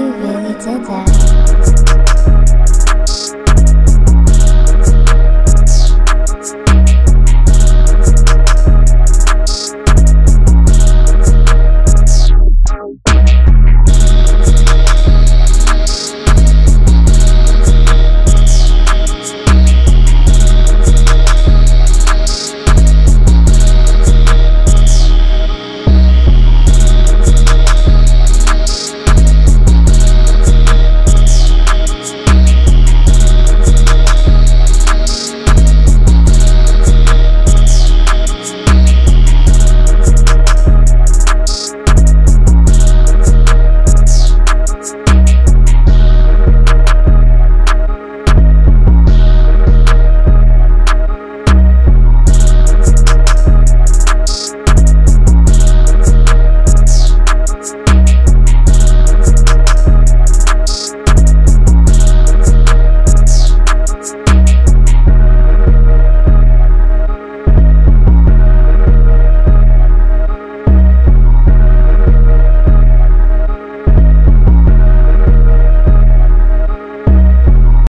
you really did that.